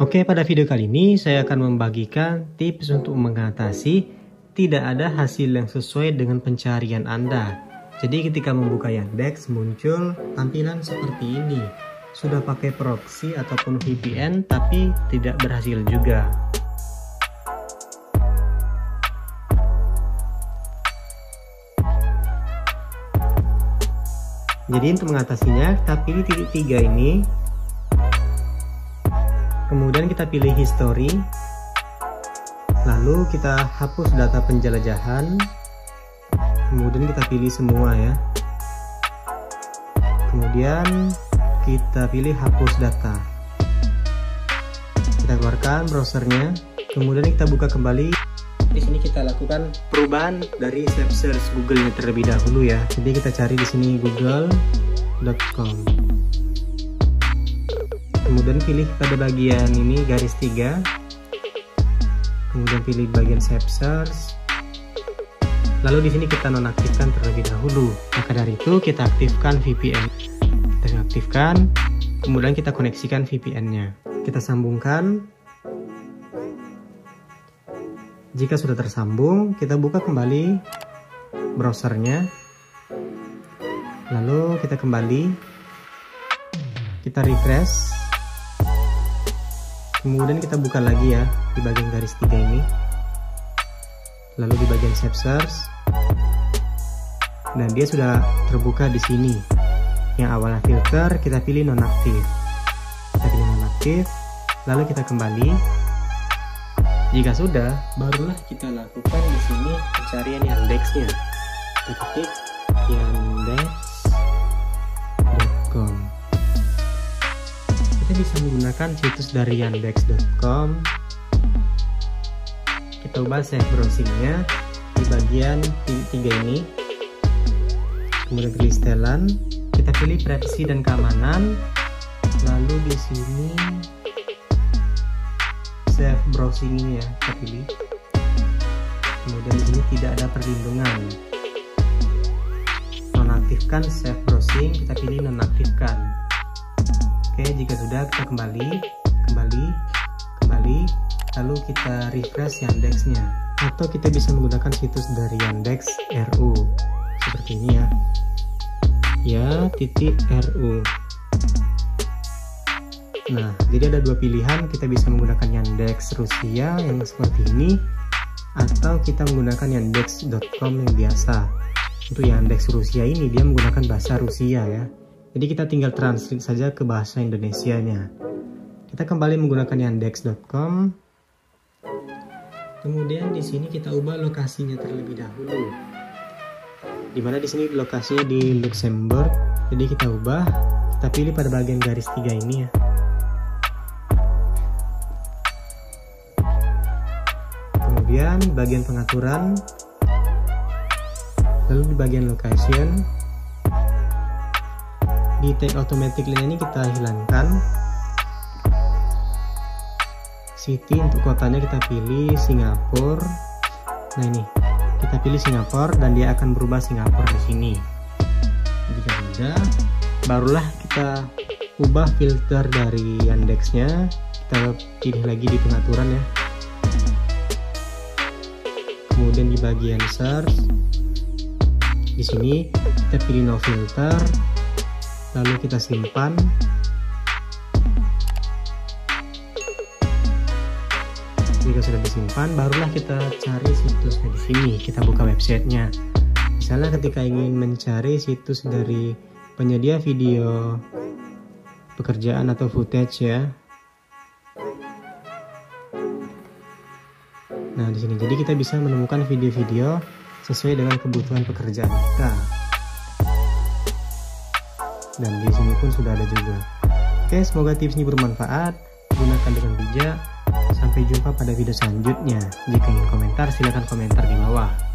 Oke, pada video kali ini saya akan membagikan tips untuk mengatasi tidak ada hasil yang sesuai dengan pencarian Anda. Jadi ketika membuka Yandex muncul tampilan seperti ini. Sudah pakai proxy ataupun VPN tapi tidak berhasil juga. Jadi untuk mengatasinya kita pilih titik tiga ini kemudian kita pilih history. Lalu kita hapus data penjelajahan. Kemudian kita pilih semua ya. Kemudian kita pilih hapus data. Kita keluarkan browsernya. Kemudian kita buka kembali. Di sini kita lakukan perubahan dari save search Google-nya terlebih dahulu ya. Jadi kita cari di sini google.com kemudian pilih pada bagian ini garis tiga. Kemudian pilih bagian search lalu di sini kita nonaktifkan terlebih dahulu. Maka dari itu kita aktifkan VPN kita aktifkan kemudian kita koneksikan VPN nya kita sambungkan. Jika sudah tersambung kita buka kembali browsernya. Lalu kita kembali. Kita refresh kemudian kita buka lagi ya di bagian garis tiga ini. Lalu di bagian save search dan dia sudah terbuka di sini. Yang awalnya filter kita pilih nonaktif. Kita pilih nonaktif lalu kita kembali. Jika sudah barulah kita lakukan di sini pencarian Yandexnya kita ketik yandex.com bisa menggunakan situs dari yandex.com kita ubah save browsingnya. Di bagian tiga ini. Kemudian pilih setelan. Kita pilih privasi dan keamanan. Lalu di sini save browsing ini ya kita pilih. Kemudian di sini tidak ada perlindungan. Nonaktifkan save browsing kita pilih nonaktifkan Oke, jika sudah kita kembali, kembali, kembali, lalu kita refresh Yandexnya. Atau kita bisa menggunakan situs dari Yandex RU seperti ini ya. Ya, titik RU. Nah, jadi ada dua pilihan, kita bisa menggunakan Yandex Rusia yang seperti ini atau kita menggunakan yandex.com yang biasa. Untuk Yandex Rusia ini dia menggunakan bahasa Rusia ya. Jadi kita tinggal translate saja ke bahasa Indonesia-nya. Kita kembali menggunakan yandex.com. Kemudian di sini kita ubah lokasinya terlebih dahulu. Di mana di sini lokasinya di Luxembourg. Jadi kita ubah, kita pilih pada bagian garis tiga ini ya. Kemudian bagian pengaturan, lalu di bagian location, di tag automatically ini kita hilangkan. City untuk kotanya kita pilih Singapura. Nah ini. Kita pilih Singapura dan dia akan berubah Singapura di sini. Jika sudah barulah kita ubah filter dari Yandexnya kita pilih lagi di pengaturan ya. Kemudian di bagian search di sini kita pilih no filter lalu kita simpan. Jika sudah disimpan. Barulah kita cari situsnya di sini. Kita buka websitenya. Misalnya ketika ingin mencari situs dari penyedia video pekerjaan atau footage ya. Nah di sini. Jadi kita bisa menemukan video-video sesuai dengan kebutuhan pekerjaan kita dan di sini pun sudah ada juga. Oke, semoga tips ini bermanfaat. Gunakan dengan bijak. Sampai jumpa pada video selanjutnya. Jika ingin komentar, silahkan komentar di bawah.